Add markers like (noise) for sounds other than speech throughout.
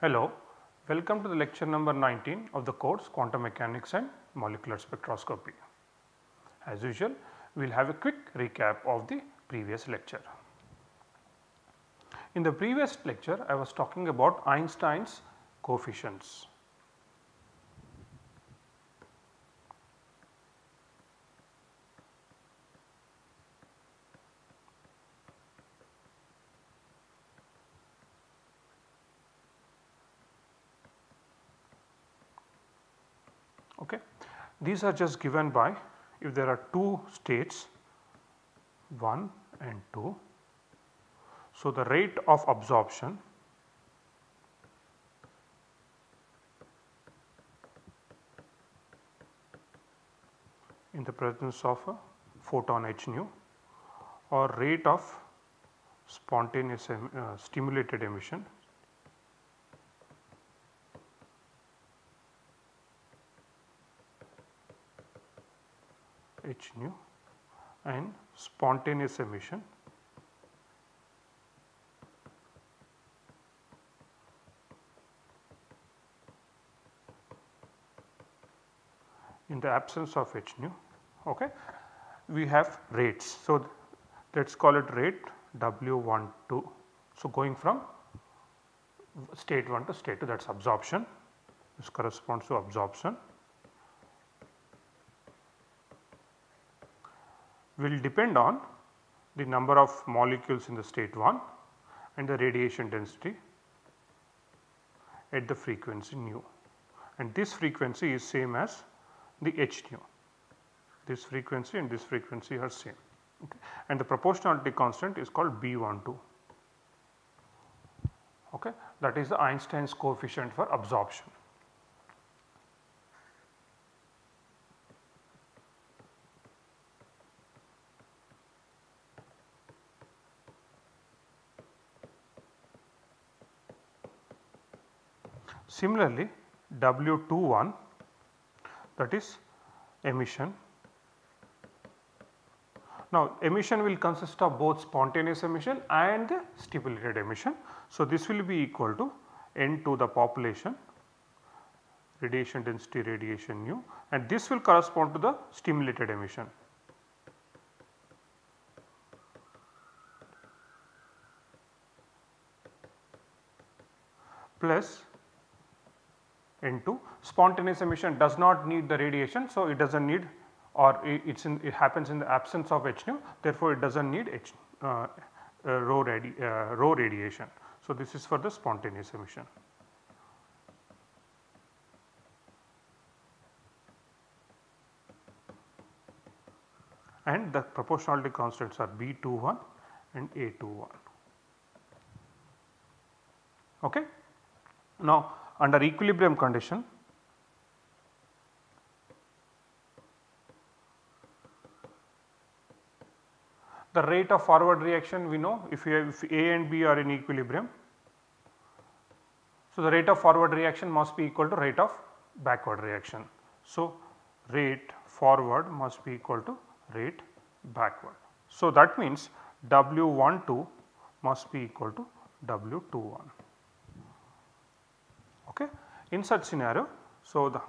Hello, welcome to the lecture number 19 of the course Quantum Mechanics and Molecular Spectroscopy. As usual, we will have a quick recap of the previous lecture. In the previous lecture, I was talking about Einstein's coefficients. Okay. These are just given by if there are two states 1 and 2. So, the rate of absorption in the presence of a photon h nu or rate of spontaneous em, uh, stimulated emission. H nu and spontaneous emission. In the absence of h nu okay. We have rates. So let us call it rate w12 so going from state 1 to state 2 that is absorption. This corresponds to absorption. Will depend on the number of molecules in the state 1 and the radiation density at the frequency nu. And this frequency is same as the h nu. This frequency and this frequency are same okay. and the proportionality constant is called B12 okay. that is the Einstein's coefficient for absorption. Similarly, W21 that is emission. Now, emission will consist of both spontaneous emission and the stimulated emission. So, this will be equal to n to the population radiation density radiation nu and this will correspond to the stimulated emission. plus N2 spontaneous emission does not need the radiation. So, it does not need or it in it happens in the absence of H nu therefore, it does not need H uh, uh, rho, radi uh, rho radiation. So, this is for the spontaneous emission. and the proportionality constants are B21 and A21. Okay. Now, under equilibrium condition the rate of forward reaction we know if, have, if A and B are in equilibrium. So, the rate of forward reaction must be equal to rate of backward reaction. So, rate forward must be equal to rate backward. So, that means W12 must be equal to W21 okay. In such scenario, so the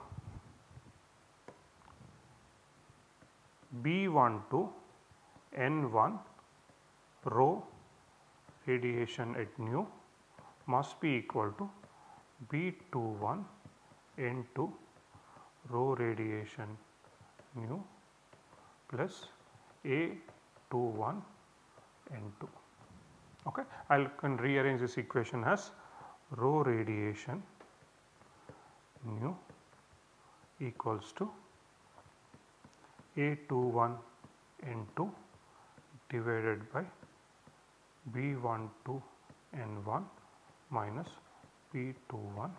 B12 N1 rho radiation at nu must be equal to B21 N2 rho radiation nu plus A21 N2. Okay. I can rearrange this equation as rho radiation nu equals to A21 N2 divided by B12 N1 minus B21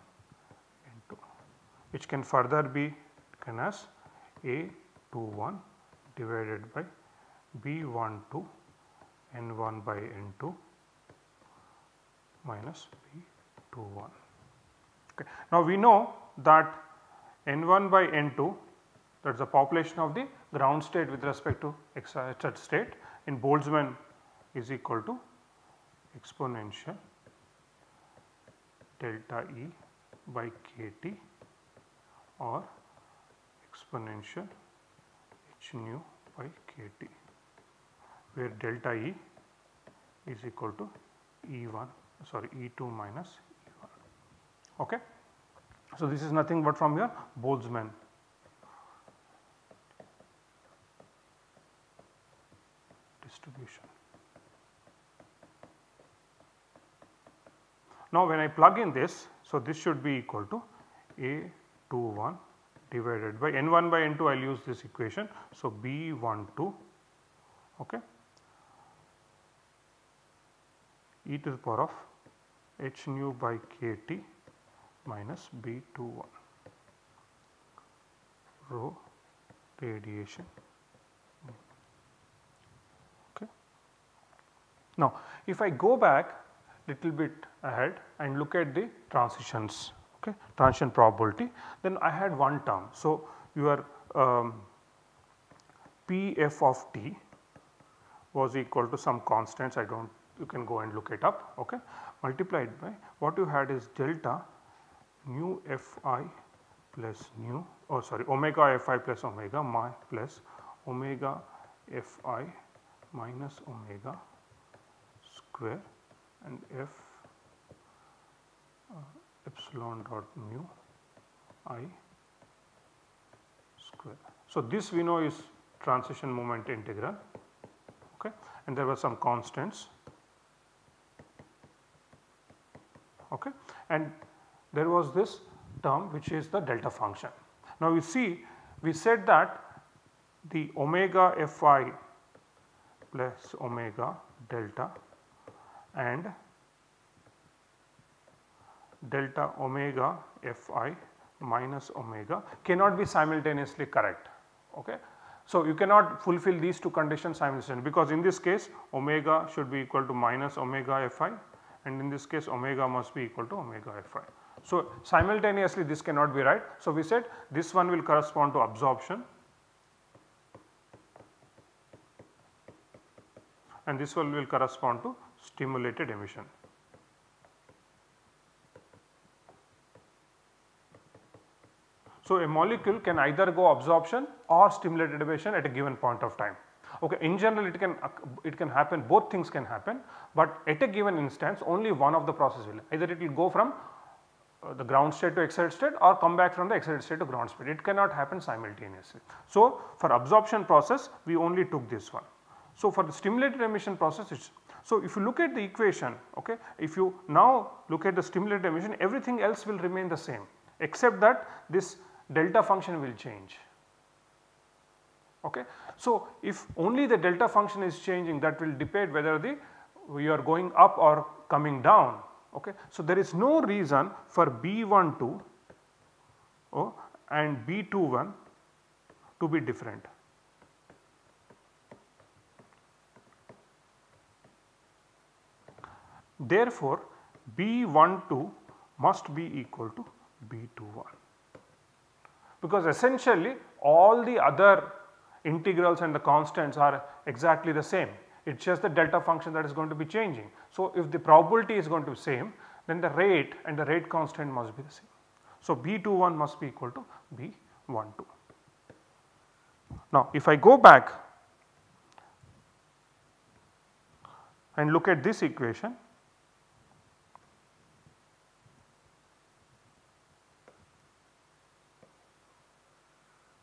N2 which can further be taken as A21 divided by B12 N1 by N2 minus B21 Okay. Now we know that N1 by N2 that is the population of the ground state with respect to excited uh, state in Boltzmann is equal to exponential delta E by kT or exponential h nu by kT where delta E is equal to E1 sorry E2 minus E1. Okay. So, this is nothing but from your Boltzmann distribution. Now, when I plug in this, so this should be equal to A21 divided by N1 by N2 I will use this equation. So, B12 okay, e to the power of h nu by kT minus B21 rho radiation. Now, if I go back little bit ahead and look at the transitions okay, transition probability then I had one term. So, your um, Pf of t was equal to some constants I do not you can go and look it up okay multiplied by what you had is delta nu fi plus nu oh sorry omega fi plus omega my plus omega fi minus omega square and f uh, epsilon dot mu i square. So, this we know is transition moment integral okay and there were some constants okay and there was this term which is the delta function. Now you see we said that the omega fi plus omega delta and delta omega fi minus omega cannot be simultaneously correct. Okay. So, you cannot fulfill these two conditions simultaneously because in this case omega should be equal to minus omega fi and in this case omega must be equal to omega fi. So, simultaneously this cannot be right. So, we said this one will correspond to absorption and this one will correspond to stimulated emission. So, a molecule can either go absorption or stimulated emission at a given point of time. Okay, in general it can it can happen both things can happen, but at a given instance only one of the process will either it will go from uh, the ground state to excited state or come back from the excited state to ground state. It cannot happen simultaneously. So, for absorption process we only took this one. So, for the stimulated emission process it's so if you look at the equation okay if you now look at the stimulated emission everything else will remain the same except that this delta function will change. Okay. So, if only the delta function is changing that will depend whether the we are going up or coming down. Okay. So, there is no reason for B12 oh, and B21 to be different. Therefore, B12 must be equal to B21 because essentially all the other integrals and the constants are exactly the same. It is just the delta function that is going to be changing. So, if the probability is going to be same then the rate and the rate constant must be the same. So, B21 must be equal to B12. Now, if I go back and look at this equation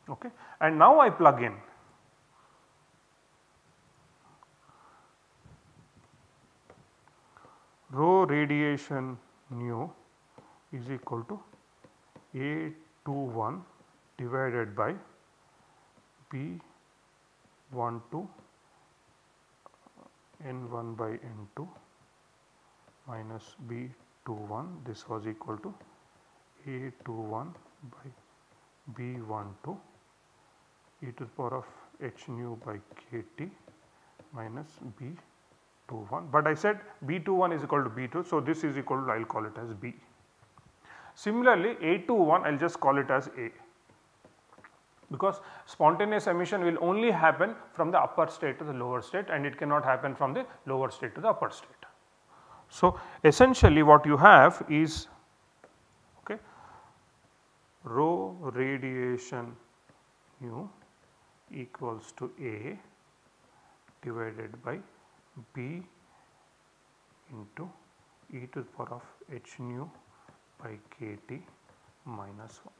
okay. And now I plug in. Rho radiation nu is equal to A21 divided by B12 N1 by N2 minus B21 this was equal to A21 by B12 e to the power of h nu by kT minus B21 but I said B21 is equal to B2 so this is equal to I will call it as B. Similarly, A21 I will just call it as A because spontaneous emission will only happen from the upper state to the lower state and it cannot happen from the lower state to the upper state. So, essentially what you have is okay, rho radiation nu equals to A divided by B into e to the power of h nu by kT minus 1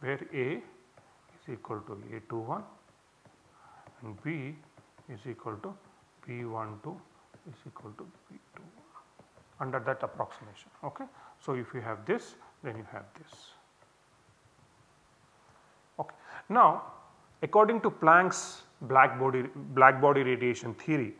where A is equal to A21 and B is equal to B12 is equal to B2 under that approximation. Okay. So, if you have this then you have this. Now, according to Planck's black body black body radiation theory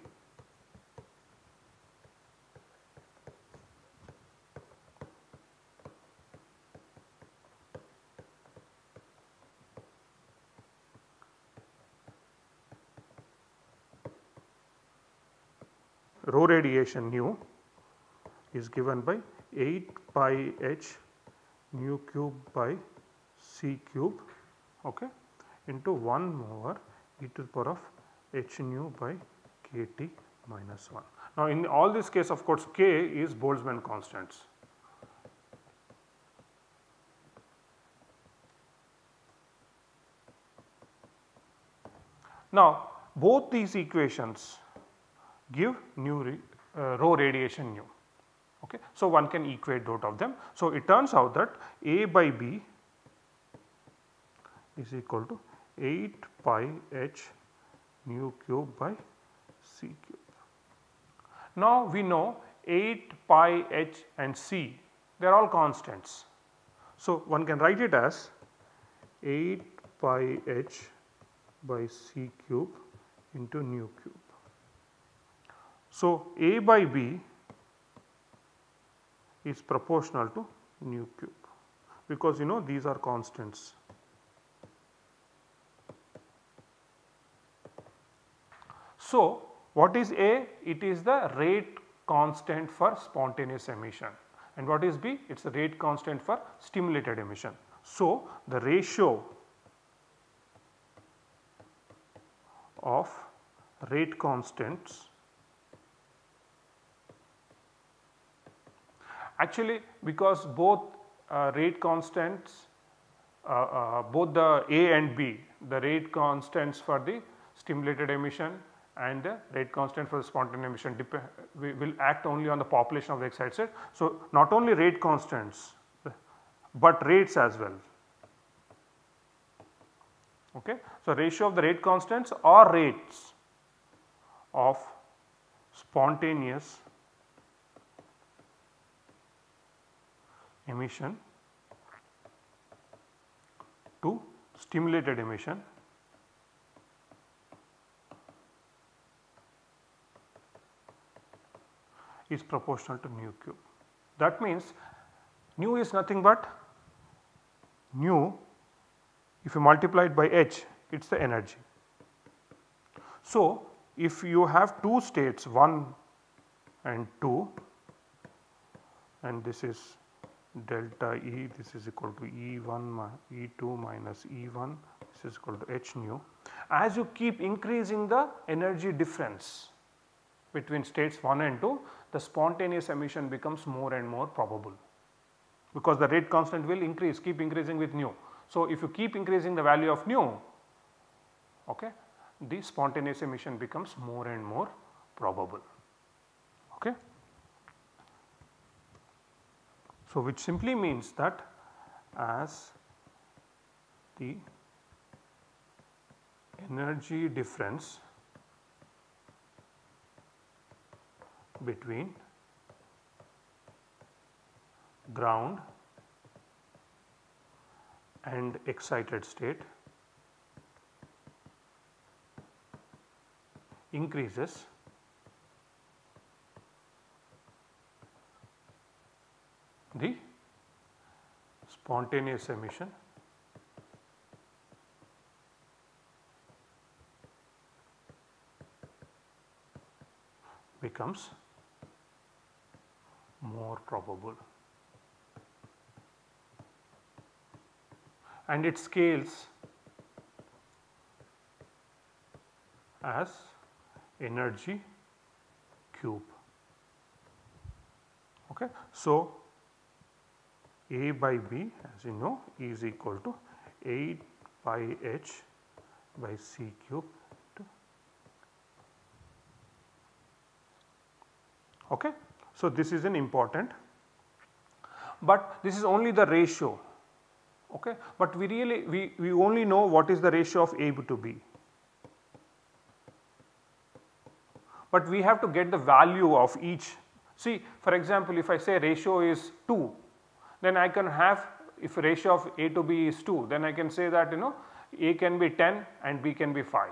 rho radiation nu is given by 8 pi h nu cube by c cube okay, into 1 over e to the power of h nu by k t minus 1. Now, in all this case of course k is Boltzmann constants. Now, both these equations give nu uh, rho radiation nu. Okay. So, one can equate both of them. So, it turns out that A by B is equal to 8 pi h nu cube by c cube. Now, we know 8 pi h and c they are all constants. So, one can write it as 8 pi h by c cube into nu cube. So, A by B is proportional to nu cube because you know these are constants. So, what is A? It is the rate constant for spontaneous emission and what is B? It is the rate constant for stimulated emission. So, the ratio of rate constants Actually because both uh, rate constants uh, uh, both the A and B the rate constants for the stimulated emission and rate constant for the spontaneous emission we will act only on the population of the excited state. So, not only rate constants but rates as well. Okay. So, ratio of the rate constants or rates of spontaneous emission to stimulated emission is proportional to nu cube. That means nu is nothing but nu if you multiply it by h it is the energy. So, if you have two states 1 and 2 and this is delta E this is equal to E1 E2 minus E1 this is equal to h nu. As you keep increasing the energy difference between states 1 and 2 the spontaneous emission becomes more and more probable because the rate constant will increase keep increasing with nu. So, if you keep increasing the value of nu okay, the spontaneous emission becomes more and more probable. Okay. So, which simply means that as the energy difference between ground and excited state increases the spontaneous emission becomes more probable. And it scales as energy cube. Okay. So, A by B as you know is equal to 8 pi h by c cube. Okay. So, this is an important, but this is only the ratio. Okay. But we really we, we only know what is the ratio of A to B. But we have to get the value of each. See for example, if I say ratio is 2 then I can have if ratio of A to B is 2 then I can say that you know A can be 10 and B can be 5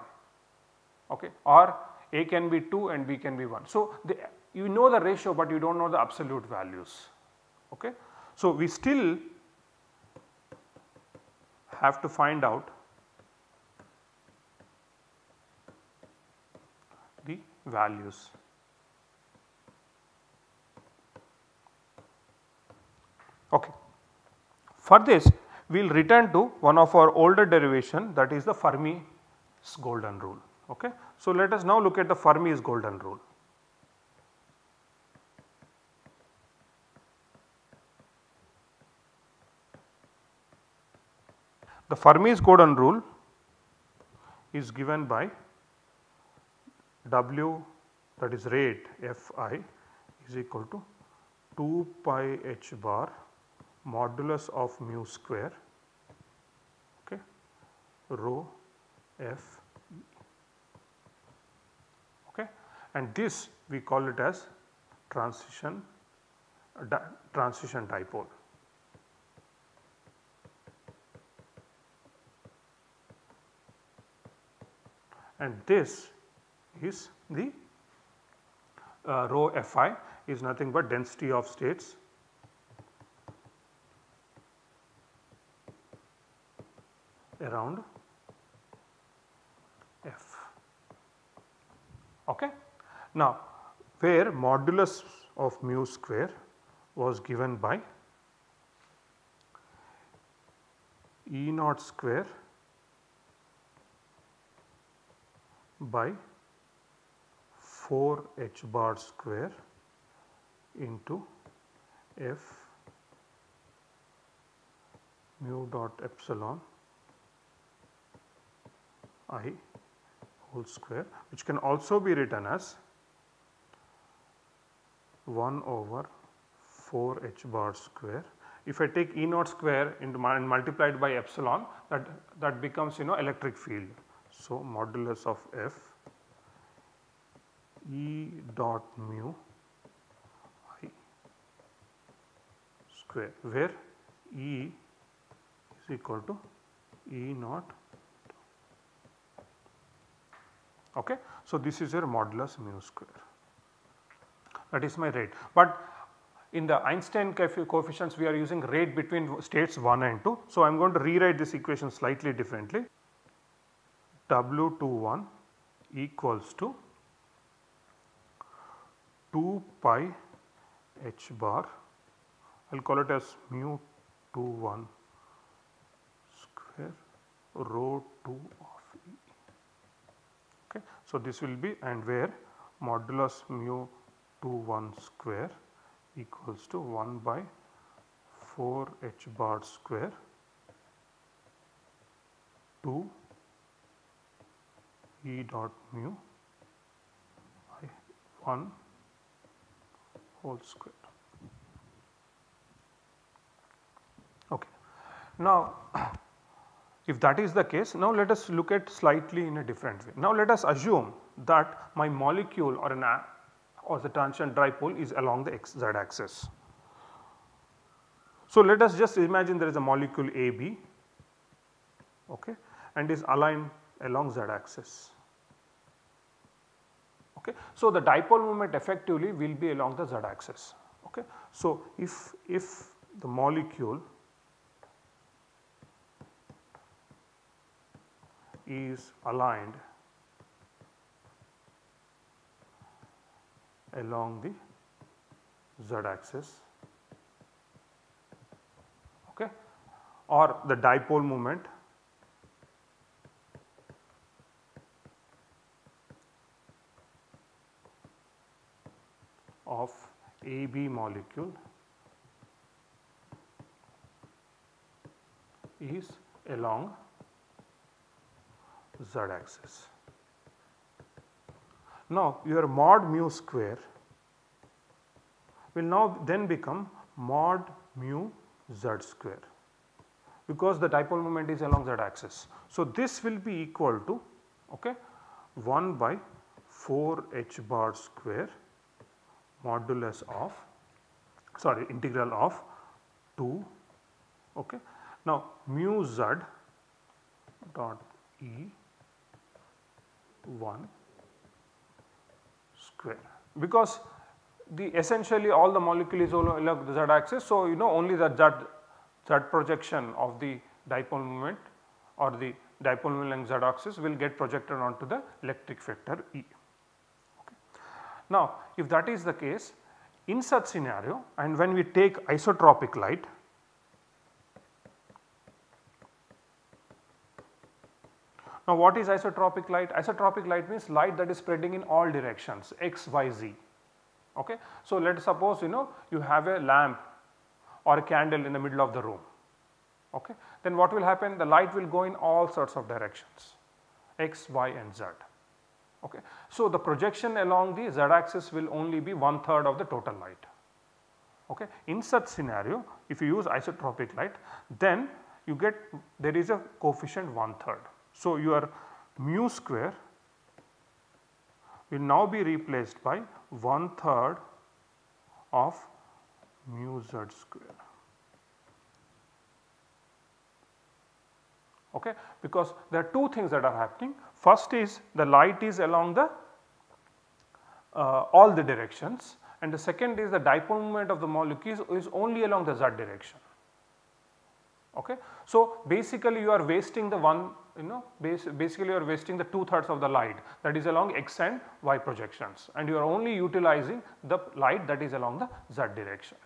okay or A can be 2 and B can be 1. So, the, you know the ratio but you do not know the absolute values. Okay. So, we still have to find out the values. Okay. For this we will return to one of our older derivation that is the Fermi's golden rule. Okay. So, let us now look at the Fermi's golden rule. The Fermi's golden rule is given by W that is rate Fi is equal to 2 pi h bar modulus of mu square okay, rho f okay, and this we call it as transition transition dipole. And this is the uh, rho Fi is nothing but density of states around F. Okay. Now, where modulus of mu square was given by E naught square by 4 h bar square into f mu dot epsilon i whole square which can also be written as 1 over 4 h bar square. If I take E naught square into and multiplied by epsilon that, that becomes you know electric field. So, modulus of F E dot mu I square where E is equal to E naught Okay. So, this is your modulus mu square that is my rate, but in the Einstein coefficients we are using rate between states 1 and 2. So, I am going to rewrite this equation slightly differently W21 equals to 2 pi h bar I will call it as mu 21 square rho 2 of E. Okay. So, this will be and where modulus mu 2 1 square equals to 1 by 4 h bar square 2 e dot mu i 1 whole square. Okay. Now, (clears throat) If that is the case, now let us look at slightly in a different way. Now let us assume that my molecule or an or the transition dipole is along the x z axis. So let us just imagine there is a molecule AB okay, and is aligned along z axis. Okay. So the dipole moment effectively will be along the z axis. Okay. So if, if the molecule is aligned along the z axis okay or the dipole moment of AB molecule is along z axis. Now, your mod mu square will now then become mod mu z square because the dipole moment is along z axis. So, this will be equal to okay, 1 by 4 h bar square modulus of sorry integral of 2 okay. Now mu z dot E 1 square because the essentially all the molecule is along the z axis. So, you know only the z, z projection of the dipole moment or the dipole moment along z axis will get projected onto the electric vector E. Now, if that is the case in such scenario and when we take isotropic light Now what is isotropic light? Isotropic light means light that is spreading in all directions x, y, z. Okay. So let us suppose you know you have a lamp or a candle in the middle of the room. Okay. Then what will happen? The light will go in all sorts of directions x, y and z. Okay. So, the projection along the z axis will only be one third of the total light. Okay. In such scenario if you use isotropic light then you get there is a coefficient one third. So, your mu square will now be replaced by one third of mu z square. Okay, because there are two things that are happening. First is the light is along the uh, all the directions and the second is the dipole moment of the molecule is, only along the z direction. Okay. So, basically you are wasting the one you know basically you are wasting the 2 thirds of the light that is along x and y projections and you are only utilizing the light that is along the z direction.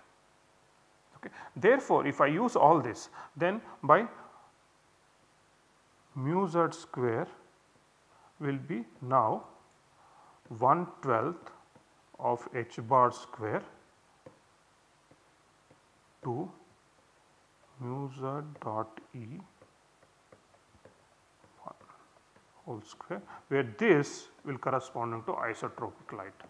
Okay. Therefore, if I use all this then by mu z square will be now 1 12th of h bar square to mu z dot E 1 whole square where this will corresponding to isotropic light.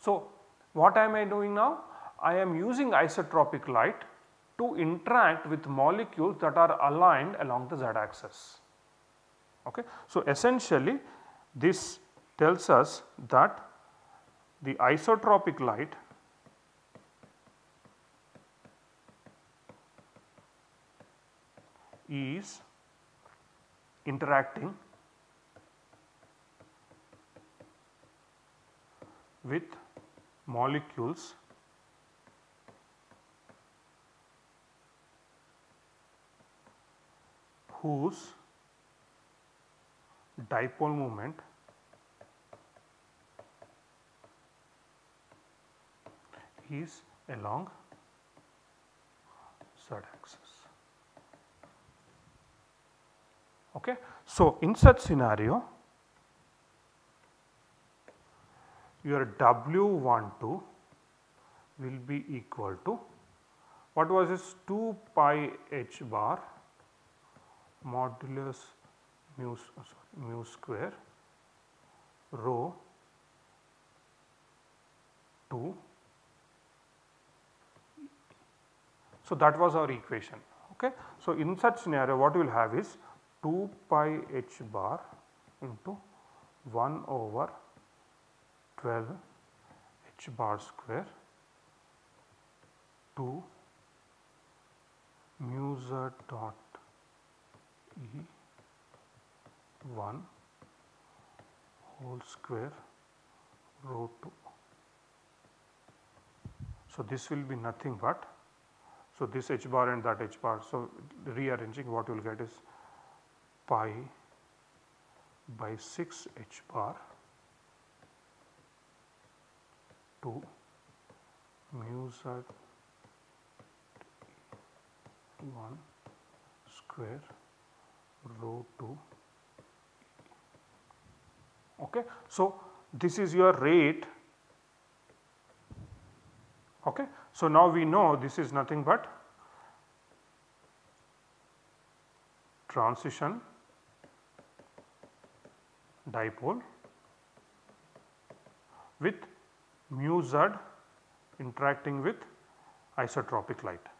So, what am I doing now? I am using isotropic light to interact with molecules that are aligned along the z axis. Okay. So, essentially this tells us that the isotropic light is interacting with molecules whose dipole moment is along z axis. Okay. So, in such scenario your W12 will be equal to what was this 2 pi h bar modulus mu, sorry, mu square rho 2. So, that was our equation. Okay. So, in such scenario what we will have is 2 pi h bar into 1 over 12 h bar square 2 mu z dot E 1 whole square rho 2. So, this will be nothing but so this h bar and that h bar. So, rearranging what you will get is pi by 6 h bar to mu z 1 square rho 2 okay. So, this is your rate okay. So, now we know this is nothing but transition dipole with mu z interacting with isotropic light.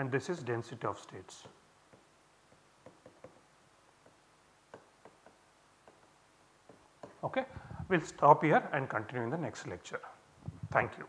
And this is density of states. Okay. We will stop here and continue in the next lecture. Thank you.